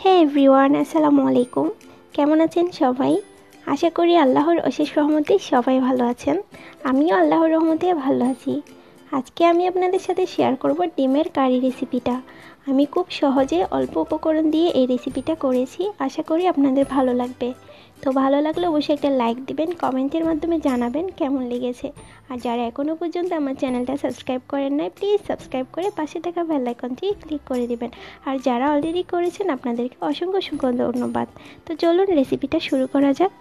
হ্যাঁ এভরিওয়ান আসসালামু আলাইকুম। কেমন আছেন সবাই? আশা করি আল্লাহর অশেষ রহমতে সবাই ভালো আছেন। আমিও আল্লাহর রহমতে ভালো আছি। আজকে আমি আপনাদের সাথে শেয়ার করব ডিমের কারি রেসিপিটা আমি খুব সহজে অল্প উপকরণ দিয়ে এই রেসিপিটা করেছি। আশা করি আপনাদের ভালো লাগবে। তো ভালো লাগলে অবশ্যই একটা লাইক দিবেন কমেন্টের মাধ্যমে জানাবেন কেমন লেগেছে। আর যারা এখনও পর্যন্ত আমার চ্যানেলটা সাবস্ক্রাইব করেন নাই প্লিজ সাবস্ক্রাইব করে পাশে থাকা বেল আইকনটি ক্লিক করে দিবেন। আর যারা অলরেডি করেছেন, আপনাদেরকে অসংখ্য অসংখ্য ধন্যবাদ। তো চলুন রেসিপিটা শুরু করা যাক।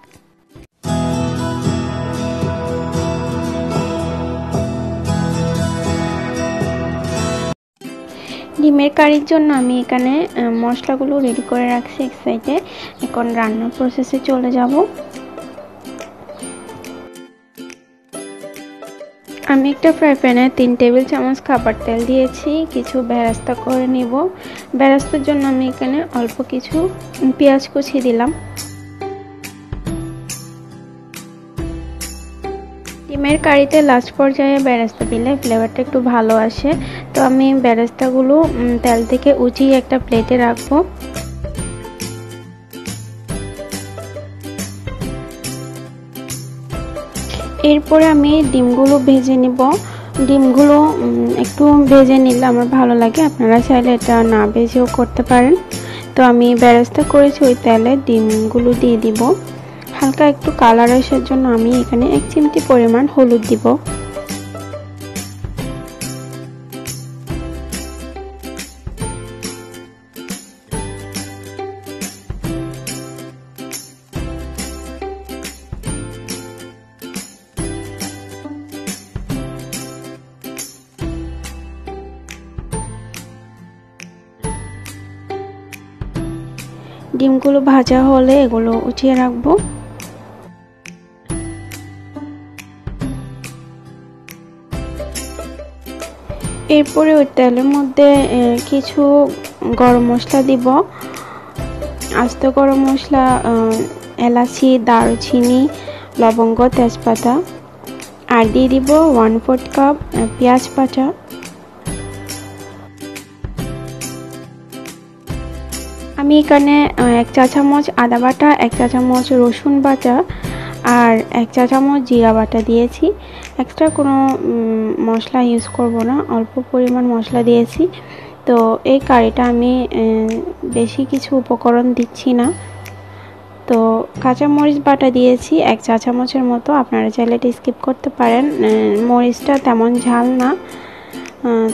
ডিমের কারির জন্য আমি এখানে মশলাগুলো রেডি করে রাখছি এক সাইডে এখন রান্নার প্রসেসে চলে যাব। আমি একটা ফ্রাই প্যানে তিন টেবিল চামচ খাবার তেল দিয়েছি, কিছু বেরাস্তা করে নিব। বেরাস্তার জন্য আমি এখানে অল্প কিছু পেঁয়াজ কুচি দিলাম। ডিমের কারিতে লাস্ট পর্যায়ে বেরেস্তা দিলে ফ্লেভারটা একটু ভালো আসে। তো আমি বেরেস্তাগুলো তেল থেকে উঁচিয়ে একটা প্লেটে রাখব। এরপরে আমি ডিমগুলো ভেজে নিব। ডিমগুলো একটু ভেজে নিলে আমার ভালো লাগে। আপনারা চাইলে এটা না ভেজেও করতে পারেন। তো আমি বেরেস্তা করেছি, ওই তেলে ডিমগুলো দিয়ে দিব। হালকা একটু কালার আসার জন্য আমি এখানে এক চিমটি পরিমাণ হলুদ দিব। ডিমগুলো ভাজা হলে এগুলো উঠিয়ে রাখব। এরপরে ওই তেলের মধ্যে কিছু গরম মশলা দিব। আস্ত গরম মশলা এলাচি, দারুচিনি, লবঙ্গ, তেজপাতা। আর দিয়ে দিব ওয়ান ফোর্থ কাপ পেঁয়াজ পাতা আমি এখানে এক চা চামচ আদা বাটা, এক চা চামচ রসুন বাটা। আর এক চা চামচ জিরা বাটা দিয়েছি। এক্সট্রা কোনো মশলা ইউজ করব না, অল্প পরিমাণ মশলা দিয়েছি। তো এই কারিটা আমি বেশি কিছু উপকরণ দিচ্ছি না। তো কাঁচা মরিচ বাটা দিয়েছি, এক চা চামচের মতো। আপনারা চাইলে এটা স্কিপ করতে পারেন। মরিচটা তেমন ঝাল না।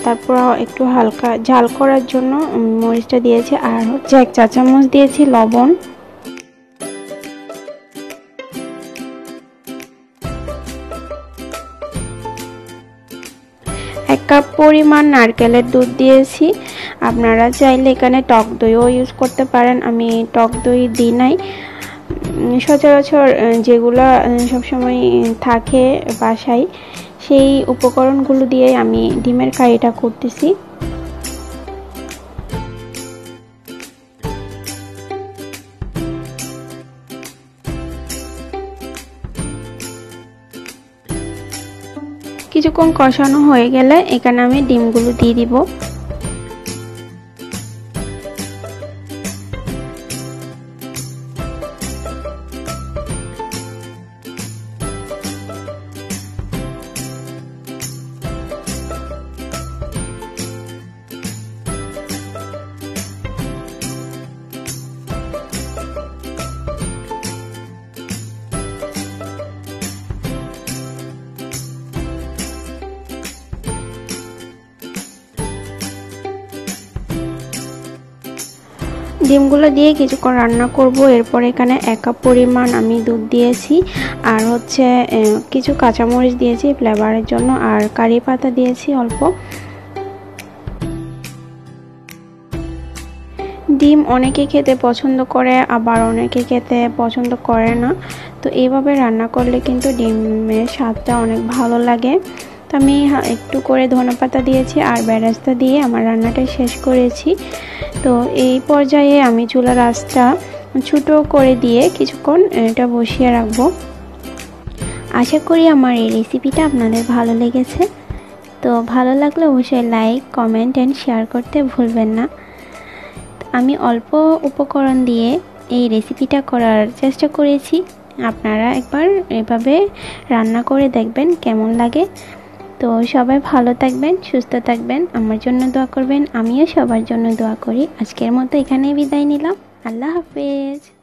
তারপর একটু হালকা ঝাল করার জন্য মরিচটা দিয়েছি। আর হচ্ছে এক চা চামচ দিয়েছি লবণ। এক কাপ পরিমাণ নারকেলের দুধ দিয়েছি। আপনারা চাইলে এখানে টক দইও ইউজ করতে পারেন। আমি টক দই দিই নাই। সচরাচর যেগুলো সবসময় থাকে বাসায়, সেই উপকরণগুলো দিয়ে আমি ডিমের কারিটা করতেছি। কিছুক্ষণ কষানো হয়ে গেলে এখানে আমি ডিমগুলো দিয়ে দিব। ডিমগুলো দিয়ে কিছুক্ষণ রান্না করব। এরপর এখানে এক কাপ পরিমাণ আমি দুধ দিয়েছি। আর হচ্ছে কিছু কাঁচামরিচ দিয়েছি ফ্লেভারের জন্য। আর কারি পাতা দিয়েছি অল্প। ডিম অনেকে খেতে পছন্দ করে, আবার অনেকে খেতে পছন্দ করে না। তো এইভাবে রান্না করলে কিন্তু ডিমের স্বাদটা অনেক ভালো লাগে। আমি একটু করে ধনেপাতা দিয়েছি আর বেরাস্তা দিয়ে আমার রান্নাটা শেষ করেছি। তো এই পর্যায়ে আমি চুলার আঁচটা ছোটো করে দিয়ে কিছুক্ষণ এটা বসিয়ে রাখব। আশা করি আমার এই রেসিপিটা আপনাদের ভালো লেগেছে। তো ভালো লাগলে অবশ্যই লাইক, কমেন্ট অ্যান্ড শেয়ার করতে ভুলবেন না। আমি অল্প উপকরণ দিয়ে এই রেসিপিটা করার চেষ্টা করেছি। আপনারা একবার এভাবে রান্না করে দেখবেন কেমন লাগে। তো সবাই ভালো থাকবেন, সুস্থ থাকবেন। আমার জন্য দোয়া করবেন, আমিও সবার জন্য দোয়া করি। আজকের মতো এখানেই বিদায় নিলাম। আল্লাহ হাফেজ।